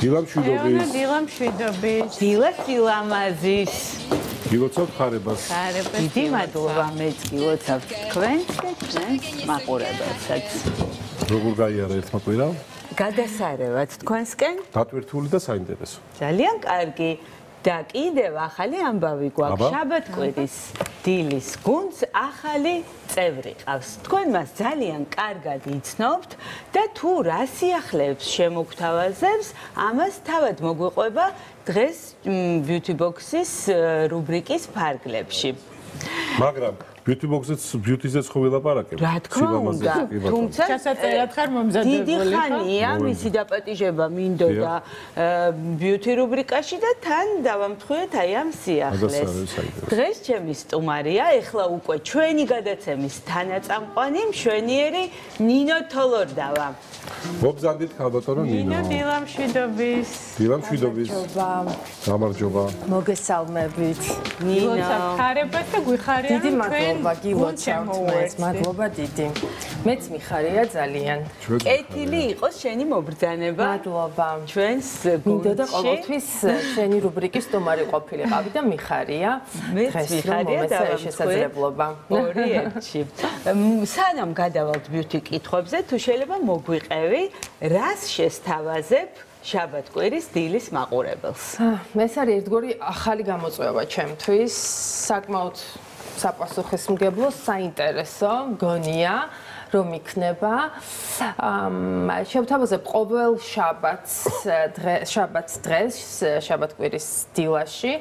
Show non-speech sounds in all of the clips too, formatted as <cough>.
დილამშვიდობის. დილამშვიდობის. დილა სილამაზის. გილოცავთ ხარებას. ხარებას. დიდი მადლობა მეც გილოცავთ თქვენს და ჩვენს მაყურებელსაც. როგორ გაიარა ერთმა კვირამ? გადასარევად თქვენსკენ. დატვირთული და საინტერესო. ძალიან კარგი. და კიდევ ახალი ამბავი გვაქვს შაბათკვირის დილის გუნდს ახალი წევრი ყავს. თქვენ მას ძალიან კარგად იცნობთ და თუ რა სიახლეებს შემოგთავაზებს, ამას თავად მოგვიყვება დღეს beauty box-ის რუბრიკის ფარგლებში. მაგრამ beauty box-იც beauty-ზეც ხო ვილაპარაკებ? რა თქმა უნდა, თუმცა ჩასაწერად ხარ მომზადებული. დიდი ხანია მისი დაპატიჟება მინდოდა beauty რუბრიკაში და თან დავამთხვიეთ აი ამ სიახლეს. დღეს ჩემი სტუმარია, ეხლა უკვე ჩვენი გადაცემის თანაწამყვანი მშვენიერი ნინო თოლორდავა. მოგზანდით ხალბატონო ნინო. ნინო დილამშვიდობის. დილამშვიდობის. გამარჯობა. მოგესალმებით. ნინო. ხარებას და გვიხარია დიდი მადლობა გილოცავთ მეც. მადლობა დიდი. მეც მიხარია ძალიან. კეთილი იყოს შენი მობრძანება. მადლობა. ჩვენს მინდოდა ყოველთვის შენი რუბრიკის სტუმარი ყოფილიყავი და მიხარია. მეც მიხარია და შესაძლებლობა. ორი ერთში. სანამ გადავალთ ბიუტი კითხვებზე, თუ შეიძლება მოგვიყევი, რას შესთავაზებ? შაბათკვირის დილის მაყურებელს. ეს არის ერთგვარი ახალი გამოწვევა ჩემთვის, საკმაოდ საპასუხისმგებლო, საინტერესო, გონია. რომ იქნება. აა შევთავაზებ ყოველ შაბათს დღეს შაბათს დღეს შაბათკვირის დილაში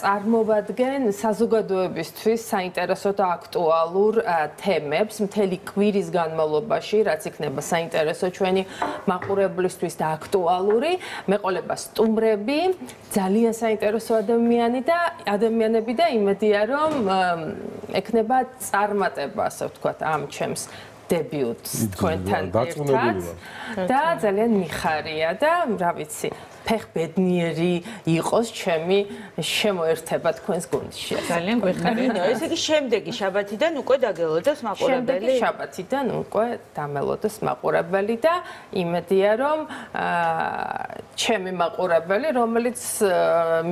წარმოვადგენ საზოგადოებისთვის საინტერესო და აქტუალურ თემებს მთელი კვირის განმავლობაში, რაც იქნება საინტერესო ჩვენი მაყურებლისთვის და აქტუალური, მეყოლება სტუმრები, ძალიან საინტერესო ადამიანი და ადამიანები და იმედია რომ ექნება წარმატება, ასე ვთქვათ, ამ ჩემ ჩემს დებიუტს თქვენთან ერთად და ძალიან მიხარია და რა ვიცი ფეხბედნიერი იყოს ჩემი შემოერთება თქვენს გუნდში. ძალიან გვეხარია. ესე იგი შემდეგი შაბათიდან უკვე დაგელოდოს მაყურებელი. შემდეგი შაბათიდან უკვე დამელოდოს მაყურებელი და იმედია რომ აა ჩემი მაყურებელი რომელიც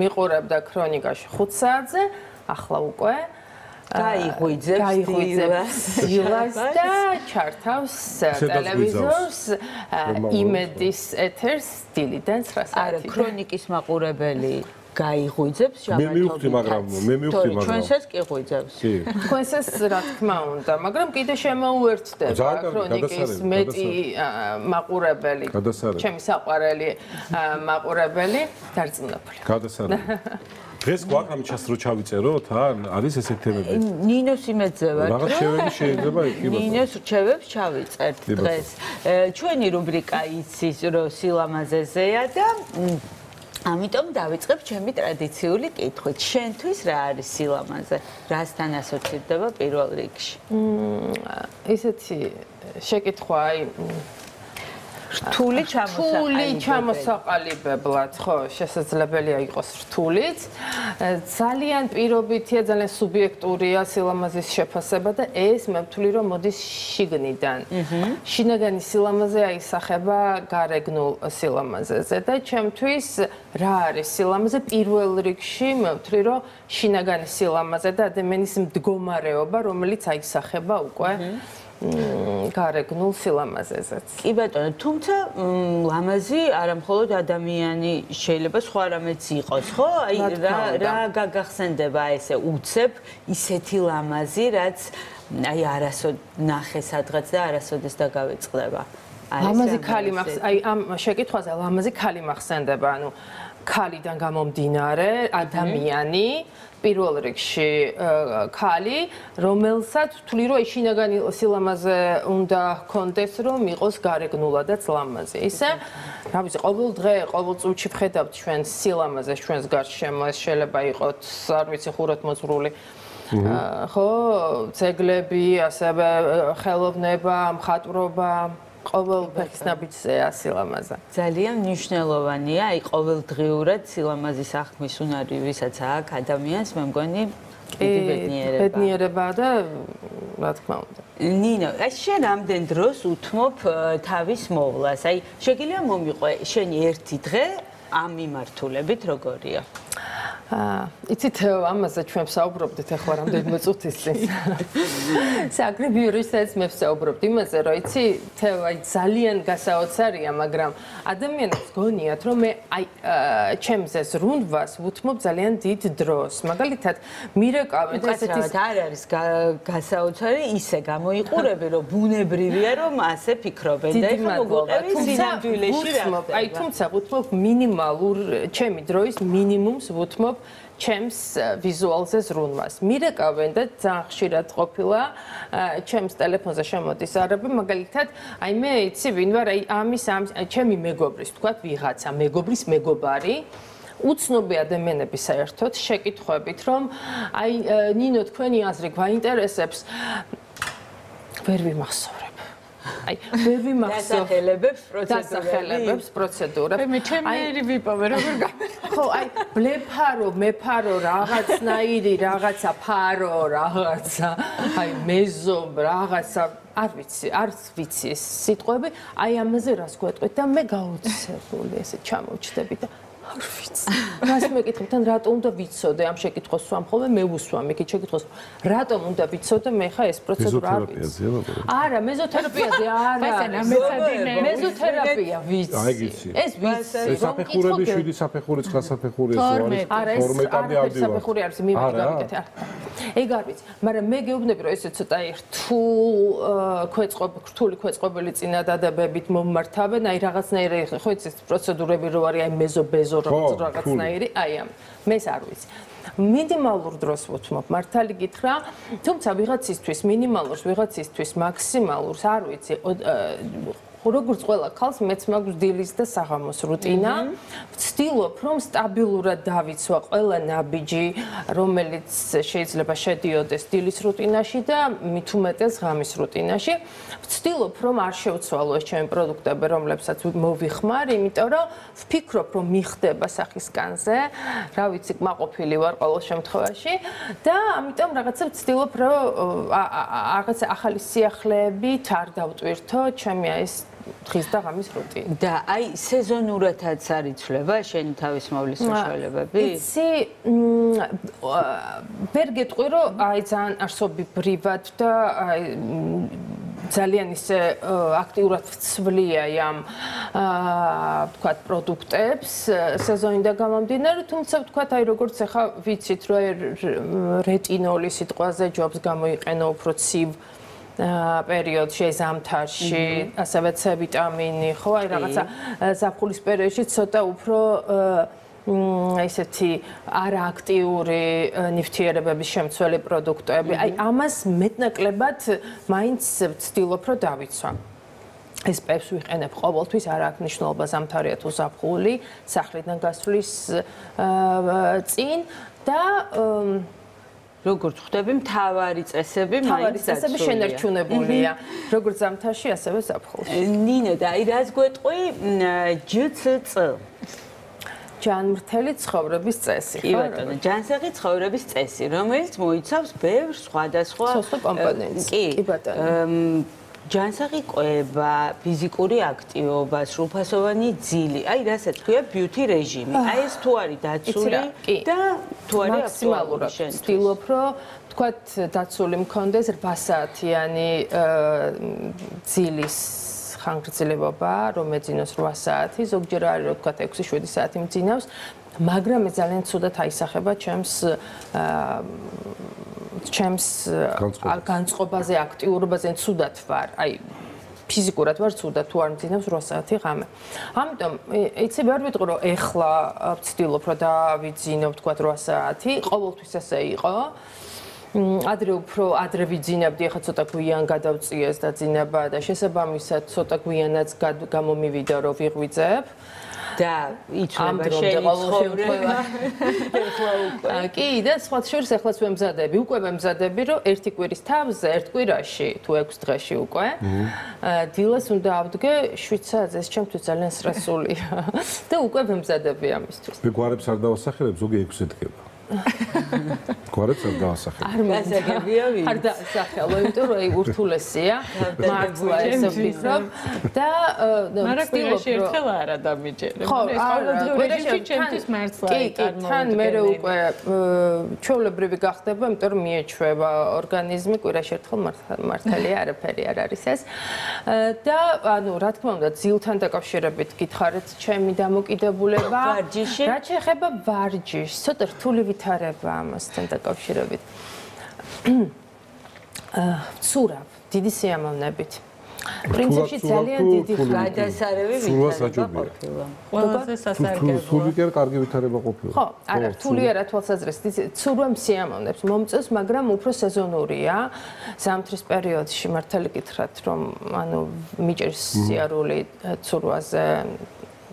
მიყურებდა ქრონიკაში 5 საათზე ახლა უკვე გაიღვიძებს გაიღვიძებს დილას და <laughs> ჩართავს ტელევიზორს იმედის ეთერს დილიდან 9 საათი. არა, ქრონიკის მაყურებელი გაიღვიძებს შაბათობით. მე მივხვდი, მაგრამ მე მივხვდი, მაგრამ ჩვენსაც კი ღვიძებს. კი. თქვენსაც რა თქმა უნდა, მაგრამ კიდე შემოუერთდება ქრონიკის მეტი მაყურებელი. ჩემი საყვარელი მაყურებელი დარწმუნებული. გადასარევი. <laughs> დღეს გვაქვს ამ ჩას რო ჩავიწეროთ ან არის ესეთი თემები? ნინოს იმედზევა. რაღაც შევები შეიძლება <laughs> იქნება. ნინოს რჩევებს ჩავიწერთ დღეს. ჩვენი რუბრიკა იცის რომ სილამაზეზეა და ამიტომ დავიწყებ ჩემი ტრადიციული კითხვით. შენთვის რა არის სილამაზე? რასთან ასოცირდება პირველ რიგში? მმ ისეთი შეკითხვა აი რთული ჩამოსაყალიბებლად. რთული ჩამოსაყალიბებლად, ხო, შესაძლებელია იყოს რთულიც. ძალიან პირობითია, ძალიან სუბიექტურია სილამაზის შეფასება და ეს მე ვთვლი რომ მოდის შიგნიდან. შინაგანი სილამაზე აისახება გარეგნულ სილამაზეზე და ჩემთვის რა არის სილამაზე პირველ რიგში მე ვთვლი რომ შინაგანი სილამაზე და ადამიანის მდგომარეობა რომელიც აისახება უკვე გარეგნულ სილამაზეზეც. კი ბატონო, თუმცა ლამაზი არამხოლოდ ადამიანი შეიძლება სხვა რამეც იყოს, ხო? აი რა რა გაგახსენდება ესე უცებ ისეთი ლამაზი, რაც აი არასოდ ნახე სადღაც და არასოდეს დაგავეწყდება. ლამაზი ქალი მახს აი ამ შეკითხვაზე ლამაზი ქალი მახსენდება, ანუ ქალიდან გამომდინარე ადამიანი პირველ რიგში ქალი, რომელსაც თვლი რომ ეშინაგანი სილამაზე უნდა ჰქონდეს, რომ იყოს გარეგნულადაც ლამაზი. ისე, რა ვიცი, ყოველ დღე, ყოველ წუთში ვხედავთ ჩვენ სილამაზე, ჩვენს გარშემო, შეიძლება იყოს, არ ვიცი, ხურად მოძრული ხო, ძეგლები, ასევე ხელოვნება, მხატვრობა, ყოველ ფეხის ნაბიჯზეა სილამაზა. ძალიან მნიშვნელოვანია, აი ყოველდღიურად სილამაზის ახმის უნარი, ვისაც აქვს ადამიანს, მე მგონი, ბედნიერება. ბედნიერება და რა თქმა უნდა. ნინო, აი შენ ამდენ დროს უთმობ თავის მოვლას. აი შეგიძლია მომიყვე შენი ერთი დღე ამ მიმართულებით როგორია? აა, იცით, ამაზე ჩვენ საუბრობდით ახლა რამდენიმე წუთის წინ. საგრები როისაც მე საუბრობთ იმაზე, რომ იცი, თევ აი ძალიან გასაოცარია, მაგრამ ადამიანებს გონიათ, რომ მე აი ჩემზე ზრუნვას ვუთმობ ძალიან დიდ დროს. მაგალითად, მირეკავენ ასეთი არ არის გასაოცარი, ისე გამოიყურები, რომ ბუნებრივია, რომ ასე ფიქრობენ და ეხლა მოგვიყევი სინამდვილეში რა. აი, თუმცა ვუთმობ მინიმალურ ჩემი დროის მინიმუმს ვუთმობ ჩემს ვიზუალზე ზრუნვას. მირეკავენ და ძალიან ხშირად ყოფილა ჩემს ტელეფონზე შემოდის არაბი, მაგალითად, აი მე იცი ვინ ვარ, აი ამის ამ ჩემი მეგობრის, თქვათ ვიღაცა, მეგობრის მეგობარი უცნობი ადამიანები საერთოდ შეკითხებით, რომ აი ნინო თქვენი აზრი გვაინტერესებს ვერ ვიმახსოვრე. აი, ვერ ვიმახსოვს დასახელებებს პროცედურებს. დასახელებებს პროცედურებს. მე ჩემი ვიპოვე როგორ გამერ. ხო, აი, ბლეფარო, მეფარო, რაღაცნაირი, რაღაცა ფარო, რაღაცა, აი, მეზო, რაღაცა არ ვიცი, არც ვიცი ეს სიტყვები, აი ამაზე რას გვეტყვით და მე გაუცებული ესე ჩამოვჩდები და არ ვიცი. <laughs> რას მეკითხებ თან რატომ უნდა ვიცოდე ამ შეკითხოს სვამ ხოლმე მე უსვამ იქით შეკითხოს რატომ უნდა ვიცოდე მე ხა ეს პროცედურა არ ვიცი. არა, მეზოთერაპიაზე არა. ესენა მეცადინე. მეზოთერაპია ვიცი. აი გიცი. ეს ვიცი. ეს საფეხურები 7 საფეხური 9 საფეხური ეს არის. არა, ეს 12 არის საფეხური არის მიმართი გამიკეთე. ეგ არ ვიცი, მაგრამ მე გეუბნები რომ ესე ცოტა რთულ ქვეწყობ რთული ქვეწყობილი წინადადებებით მომმართავენ, აი რაღაცნაირი ხო იცი პროცედურები რო არის აი მეზო ბეზო ზო რაღაცნაირი, აი ამ მეც არ ვიცი. მინიმალურ დროს ვუთმობ, მართალი გითხრა, თუმცა ვიღაცისთვის მინიმალურს, ვიღაცისთვის მაქსიმალურს არ ვიცი. როგორც ყველა ქალს მეც მაქვს დილის და საღამოს რუტინა. ვცდილობ რომ სტაბილურად დავიცვა ყველა ნაბიჯი, რომელიც შეიძლება შედიოდეს დილის რუტინაში და მით უმეტეს ღამის რუტინაში. ვცდილობ რომ არ შევცვალო ეს ჩემი პროდუქტები, რომლებსაც მოვიხმარ, იმიტომ რომ ვფიქრობ რომ მიხდება სახისკანზე. რა ვიცი, მაყოფილი ვარ ყოველ შემთხვევაში და ამიტომ რაღაცა ვცდილობ რომ რაღაცა ახალი სიახლეებით არ დავტვირთო ჩემი ეს დღის და ღამის რუტინა. და აი სეზონურადაც არიცვლება შენი თავის მოვლის საშუალებები? იცი, ვერ გეტყვი რომ აი ძალიან არსობრივად და აი ძალიან ისე აქტიურად ვცვლია ამ აა ვთქვათ პროდუქტებს სეზონიდან გამომდინარე, თუმცა ვთქვათ აი როგორც ახლა ვიცით რომ რეტინოლი სიტყვაზე ჯობს გამოიყენა უფრო ცივ პერიოდში ზამთარში, ასევე C ვიტამინი, ხო, აი რაღაცა ზაფხულის პერიოდში ცოტა უფრო ესეთი არააქტიური ნივთიერებების შემცველი პროდუქტები. აი ამას მეტნაკლებად მაინც ვცდილობ რომ დავიცვა. ეს პეპს ვიყენებ ყოველთვის, არ აქვს მნიშვნელობა ზამთარია თუ ზაფხული, სახლიდან გასვლის წინ და როგორც ხვდები, მთავარი წესები მაინც წესები შენერჩუნებულია, როგორც ზამთარში, ასევე ზაფხულში. ნინო და აი რას გვეტყვი ჯცც ჯანმრთელი ცხოვრების წესი. კი ბატონო, ჯანსაღი ცხოვრების წესი, რომელიც მოიცავს ბევრ სხვადასხვა კომპონენტს. კი ბატონო. ჯანსაღი კვება, ფიზიკური აქტივობა, სრულფასოვანი ძილი, აი რასაც ქვია ბიუთი რეჟიმი. აი ეს თუ არის დაცული და თუ არის მაქსიმალურად ვცდილობ, რომ თქვათ დაცული მქონდეს 8 საათიანი ძილის ხანგრძლივობა, რომ ეძინოს 8 საათი, ზოგჯერ არის რომ თქვათ 6-7 საათი მძინავს, მაგრამ ძალიან ცუდად აისახება ჩემს აა ჩემს განწყობაზე, აქტიურობაზე ცუდად ვარ. აი ფიზიკურად ვარ ცუდად თუ არ მძინავს 8 საათი ღამე. ამიტომ იცი ვერ ვიტყვი რომ ეხლა ვცდილობ რომ დავიძინო თქვა 8 საათი, ყოველთვის ესე იყო. ადრე უფრო ადრე ვიძინებდი, ახლა ცოტა გვიან გადავწიეს და ძინება და შესაბამისად ცოტა გვიანაც გამომივიდა რომ ვიღვიძებ. და იწვება შენი ცხოვრება. <laughs> კი, და სხვა შორის ახლაც ვემზადები, უკვე ვემზადები, რომ ერთი კვირის თავზე, ერთ კვირაში თუ 6 დღეში უკვე. დილას უნდა ავდგე 7 საათზე, ეს ჩემთვის ძალიან სტრესულია. <laughs> და უკვე ვემზადები ამისთვის. მე გვარებს არ დავასახელებ, ზოგი 6 დგება. გვარად არ დაასახე. არ გასაგებია ვინ? არ დაასახელო, იმიტომ რომ აი ურთულესია, <laughs> მართლა ესე ვფიქრობ და კვირაში ერთხელ არა დამიჯერებ. ხო, ყოველდღიური კვირაში რეჟიმში ჩემთვის მართლა კი, კი, თან მე უკვე ჩვეულებრივი გახდება, იმიტომ რომ მიეჩვევა ორგანიზმი კვირაში ერთხელ მართალია, არაფერი არ არის ეს. და ანუ რა თქმა უნდა, ძილთან დაკავშირებით გითხარით ჩემი დამოკიდებულება. ვარჯიში? რაც შეეხება ვარჯიშს, ცოტა რთული ვითარება ამასთან დაკავშირებით. <clears throat> აა, ცურა, დიდი სიამოვნებით. პრინციპში ძალიან დიდი გადასარევი ვითარება ყოფილა. ყველაზე სასარგებლო. სული კი არ კარგი ვითარება ყოფილა. ხო, არა, რთული არა თვალსაზრისით. ცურვა სიამოვნებს მომწევს, მაგრამ უფრო სეზონურია. ზამთრის პერიოდში მართალი გითხრათ, რომ ანუ მიჭერს სიარული ცურვაზე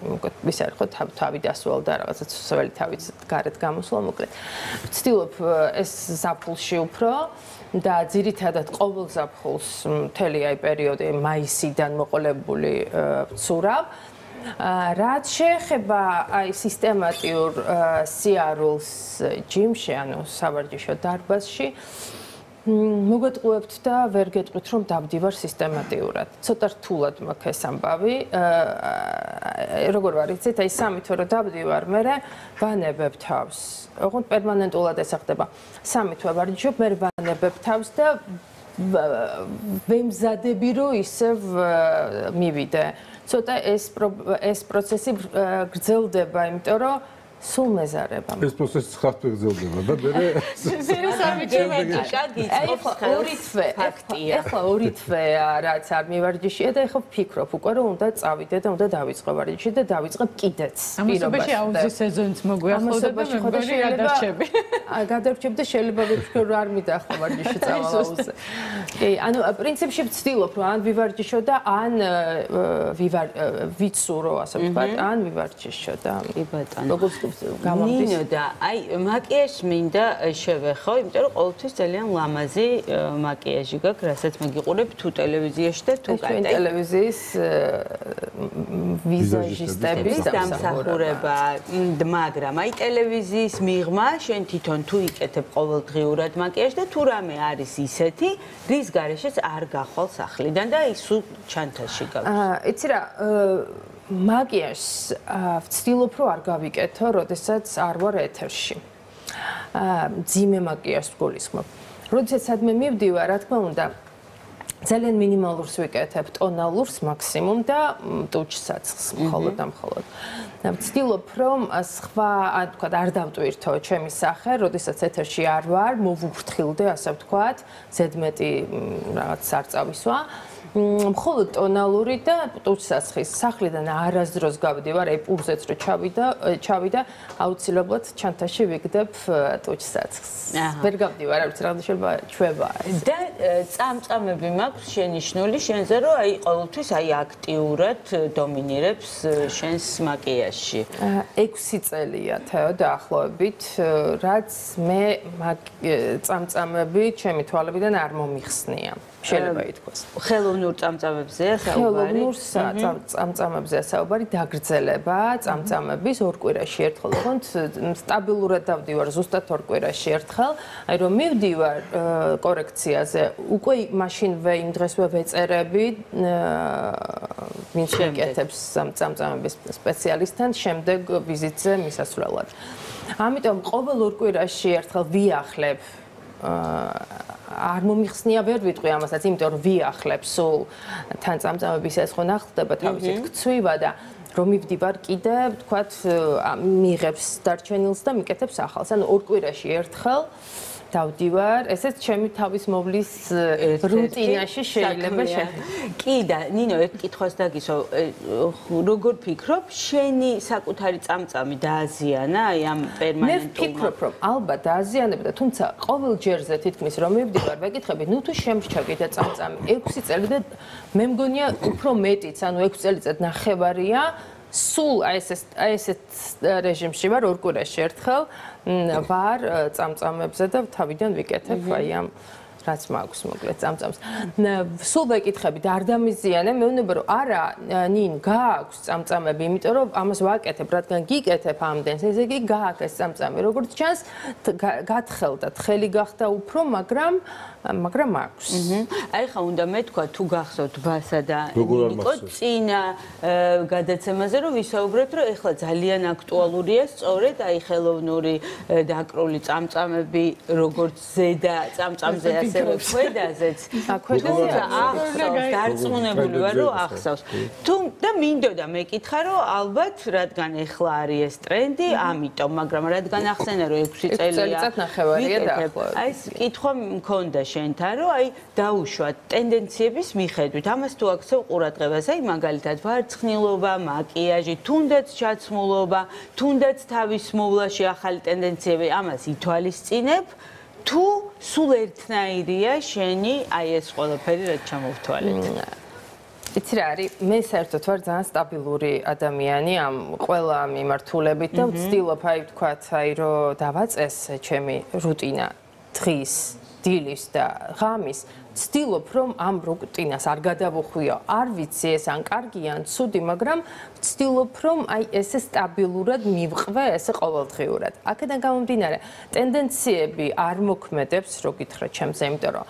მოკლედ ვის არ თავ თავი დასვალ და რაღაცა ცველი თავიც გარეთ გამოსვლა მოკლედ. ვცდილობ ეს ზაფხულში უფრო და ძირითადად ყოველ ზაფხულს მთელი აი პერიოდი მაისიდან მოყოლებული ცურავ. აა რაც შეეხება აი სისტემატიურ სიარულს ჯიმში, ანუ სავარჯიშო დარბაზში, მოგეთყუებთ და ვერ გეტყვით რომ დავდივარ სისტემატიურად. ცოტა რთულად მაქვს ეს ამბავი. როგორ ვარ იცით, აი სამი თვე რომ დავდივარ, მე ვანებებ თავს. ოღონდ პერმანენტულად ეს ხდება. სამი თვე ვარჯიშობ, მე ვანებებ თავს და ვემზადები რომ ისევ მივიდე. ცოტა ეს ეს პროცესი გრძელდება, იმიტომ რომ სულ მეზარება. ეს პროცესი 9 თვე გრძელდება და მე <laughs> ორი თვე ფაქტია. ეხლა ორი თვეა რაც არ მივარჯიშია და ეხლა ვფიქრობ უკვე რომ უნდა წავიდე და უნდა დავიწყო ვარჯიში და დავიწყებ კიდეც. ამასობაში აუზის სეზონიც მოგვიახლოვდება და მე მგონი გადარჩები. <laughs> აა გადარჩები და შეიძლება ვიფიქრო რომ არ მიდახლა ვარჯიში <laughs> წავალ აუზე. კი, ანუ პრინციპში ვცდილობ რომ ან ვივარჯიშო და ან ვივარ ვიცურო ასე ვთქვათ, ან ვივარჯიშო და კი ბატონო. როგორც გამომდის. ნინო და აი მაკიაჟი მინდა შევეხო, იმიტომ რომ ყოველთვის ძალიან ლამაზი მაკიაჟი გაქვს, რასაც მოგიყურებ თუ ტელევიზიაში და თუ ჩვენ კატე. ტელევიზიის ვიზაჟისტების დამსახურება, მაგრამ აი ტელევიზიის მიღმა შენ თვითონ თუ იკეთებ ყოველდღიურად მაკიაჟს და თუ რამე არის ისეთი, რის გარეშეც არ გახვალ სახლიდან და ის სულ ჩანთაში გაქვს. აა, იცი რა, მაკიაჟს ვცდილობ რომ არ გავიკეთო, როდესაც არ ვარ ეთერში. აა, ძიმე მაკიაჟს გულისხმობ. როდესაც სადმე მივდივარ, რა თქმა უნდა, ძალიან მინიმალურს ვიკეთებ, ტონალურს მაქსიმუმ და ტუჩსაც მხოლოდ და მხოლოდ. ვცდილობ რომ სხვა, ან თქვა არ დავტვირთო ჩემი სახე, როდესაც ეთერში არ ვარ, მოვუფრთხილდე, ასე ვთქვათ, ზედმეტი რაღაც არ წავისვა. მხოლოდ ტონალური და ტუჩსაცხის სახლიდან არასდროს გავდივარ აი პურზეც რო ჩავიდა ჩავიდა აუცილებლად ჩანთაში ვიგდებ ტუჩსაცხს ვერ გავდივარ არ ვიცი რა შეიძლება ჩვევა. და წამწამები მაქვს შენიშნული შენზე რომ აი ყოველთვის აი აქტიურად დომინირებს შენს მაკიაჟში 6 წელია თეო დაახლოებით რაც მე წამწამები ჩემი თვალებიდან არ მომიხსნია. შეიძლება ითქვას. ხელოვნურ წამწამებზეა საუბარი. ხელოვნურ წამწამებზეა საუბარი, დაგრძელება წამწამების ორ კვირაში ერთხელ, ოღონდ სტაბილურად დავდივარ ზუსტად ორ კვირაში ერთხელ. აი რომ მივდივარ კორექციაზე, უკვე მაშინვე იმ დღესვე ვეწერები ვინ შეკეთებს წამწამების სპეციალისტთან შემდეგ ვიზიტზე მისასვლელად. ამიტომ ყოველ ორ კვირაში ერთხელ ვიახლებ არ მომიხსნია ვერ ვიტყვი ამასაც, იმიტომ რომ ვიახლებ სულ თან წამწამების ეს ხო ნახდება თავისით გცვივა და რომ მივდივარ კიდე, თქვათ, მიიღებს დარჩენილს და მიკეთებს ახალს. ანუ ორ კვირაში ერთხელ დავდივარ, ესეც ჩემი თავის მოვლის რუტინაში შეიძლება შეხედა. კი და ნინო ერთ კითხვას დაგისვა, როგორ ფიქრობ, შენი საკუთარი წამწამი დააზიანა აი ამ პერმანენტულ მე ვფიქრობ, რომ ალბათ დააზიანებდა, თუმცა ყოველ ჯერზე თითქმის რომ მივდივარ, ვეკითხები, ნუ თუ შემრჩა კიდე წამწამი. 6 წელი და მე მგონია უფრო მეტიც, ანუ 6 წელიწად ნახევარია. სულ აი ეს აი ესეთ რეჟიმში ვარ ორ კვირაში ერთხელ ვარ წამწამებზე და თავიდან ვიკეთებ აი ამ რაც მაქვს მოკლედ წამწამს. სულ ვეკითხებით, არ დამიზიანე, მეუბნება რომ არა, ნინ გააქვს წამწამები, იმიტომ რომ ამას ვაკეთებ, რადგან გიკეთებ ამდენს, ესე იგი გააქვს წამწამი. როგორც ჩანს, გათხელდა, თხელი გახდა უფრო, მაგრამ მაგრამ აქვს. აი ხა უნდა მეთქვა თუ გახსოვთ ბასა და ნიკო წინა გადაცემაზე რომ ვისაუბრეთ რომ ეხლა ძალიან აქტუალურია სწორედ აი ხელოვნური დაკრული წამწამები როგორც ზედა წამწამზე ასევე ქვედაზეც ქვედაზე ახსოვს დარწმუნებული ვარ რომ ახსოვს თუ და მინდოდა მეკითხა რომ ალბათ რადგან ეხლა არის ეს ტრენდი ამიტომ მაგრამ რადგან ახსენე რომ 6 წელია წელიწად ნახევარია დაახლოებით. აი ეს კითხვა მქონდა შენთან, რომ აი დაუშვა ტენდენციების მიხედვით. ამას თუ აქცევ ყურადღებას, აი მაგალითად ვარცხნილობა, მაკიაჟი, თუნდაც ჩაცმულობა, თუნდაც თავის მოვლაში ახალი ტენდენციები, ამას ითვალისწინებ. თუ სულ ერთნაირია შენი აი ეს ყველაფერი რაც ჩამოვთვალეთ. იცი რა არის მე საერთოდ ვარ ძალიან სტაბილური ადამიანი ამ ყველა მიმართულებით და ვცდილობ აი თქვათ აი რომ დავაწეს ჩემი რუტინა დღის დილის და ღამის ვცდილობ რომ ამ რუტინას არ გადავუხვიო. არ ვიცი ეს ან კარგია ან ცუდი, მაგრამ ვცდილობ რომ აი ესე სტაბილურად მივყვე ესე ყოველდღიურად. აქედან გამომდინარე, ტენდენციები არ მოქმედებს, რო გითხრა ჩემზე, იმიტომ რომ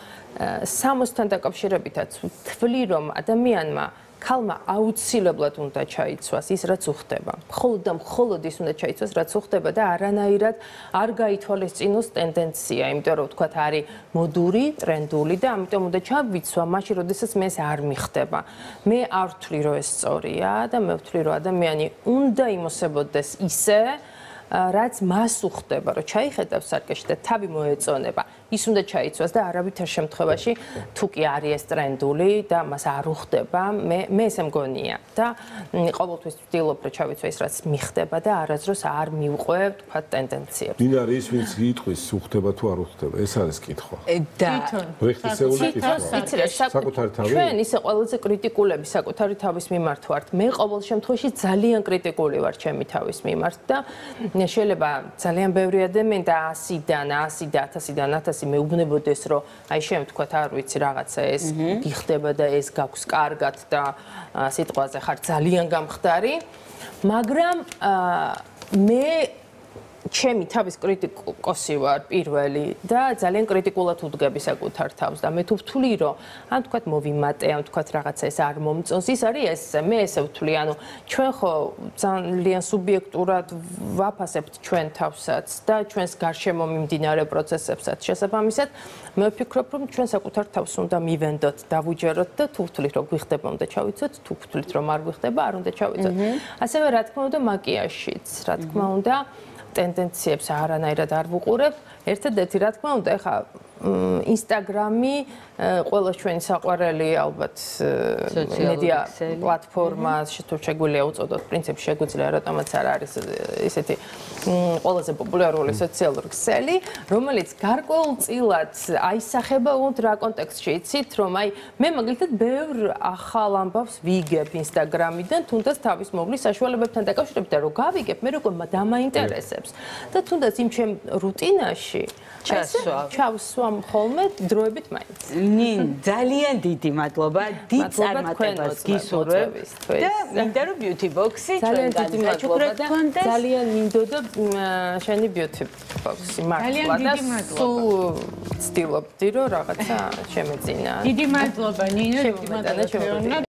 60-თან დაკავშირებითაც ვთვლი რომ ადამიანმა ქალმა აუცილებლად უნდა ჩაიცვას ის რაც უხდება. მხოლოდ და მხოლოდ ის უნდა ჩაიცვას რაც უხდება და არანაირად არ გაითვალისწინოს ტენდენცია, იმიტომ რომ თქვათ არის მოდური, ტრენდული და ამიტომ უნდა ჩავიცვა მაშინ, როდესაც მე ეს არ მიხდება. მე არ ვთვლი რომ ეს სწორია და მე ვთვლი რომ ადამიანი უნდა იმოსებოდეს ისე რაც მას უხდება, რომ ჩაიხედავს სარკეში და თავი მოეწონება, ის უნდა ჩაიცვას და არავითარ შემთხვევაში თუ კი არის ეს ტრენდული და მას არ უხდება, მე მე ესე მგონია და ყოველთვის ვცდილობ რომ ჩავიცვა ის რაც მიხდება და არაზროს არ მივყვე თქვა ტენდენციებს. ვინ არის ის ვინც იტყვის უხდება თუ არ უხდება? ეს არის კითხვა. და რეხტისეული კითხვა. საკუთარი თავი? ჩვენ ისე ყველაზე კრიტიკულები საკუთარი თავის მიმართ ვართ. მე ყოველ შემთხვევაში ძალიან კრიტიკული ვარ ჩემი თავის მიმართ და შეიძლება ძალიან ბევრი ადამიანი და 100-დან 100 და 1000-დან 1000 მეუბნებოდეს რომ აი შენ თქვა არ ვიცი რაღაცა ეს გიხდება და ეს გაქვს კარგად და სიტყვაზე ხარ ძალიან გამხდარი მაგრამ მე ჩემი თავის კრიტიკოსი ვარ პირველი და ძალიან კრიტიკულად უდგები საკუთარ თავს და მე თუ ვთვლი რომ ან თქვათ მოვიმატე ან თქვათ რაღაცა ეს არ მომწონს ის არის ეს მე ესე ვთვლი ანუ ჩვენ ხო ძალიან სუბიექტურად ვაფასებთ ჩვენ თავსაც და ჩვენს გარშემო მიმდინარე პროცესებსაც. შესაბამისად მე ვფიქრობ რომ ჩვენ საკუთარ თავს უნდა მივენდოთ დავუჯეროთ და თუ ვთვლით რომ გვიხდება უნდა ჩავიცოთ თუ ვთვლით რომ არ გვიხდება არ უნდა ჩავიცოთ. ასევე რა თქმა უნდა მაკიაჟშიც რა თქმა უნდა ტენდენციებს არანაირად არ ვუყურებ. ერთადერთი რა თქმა უნდა, ეხა ინსტაგრამი ყველა ჩვენი საყვარელი ალბათ მედია პლატფორმა თუ შეგვიძლია უწოდოთ პრინციპი შეგვიძლია რატომაც არ არის ესეთი ყველაზე პოპულარული სოციალური ქსელი რომელიც გარკვეულწილად აისახება უთ რა კონტექსტში იცით რომ აი მე მაგალითად ბევრ ახალ ამბავს ვიგებ ინსტაგრამიდან თუნდაც თავის მოვლის საშუალებებთან დაკავშირებით და რომ გავიგებ მე როგორ დამაინტერესებს. და თუნდაც იმ ჩემ რუტინაში ჩასვა. ჩავსვამ ხოლმე დროებით მაინც. ნინ, ძალიან დიდი მადლობა. დიდ წარმატებას გისურვებ. და მინდა რომ beauty box-ი ძალიან დიდი მადლობა და ძალიან მინდოდა შენი beauty box-ი მართლა და სულ ცდილობდი რომ რაღაცა შემეძინა. დიდი მადლობა ნინო, დიდი მადლობა.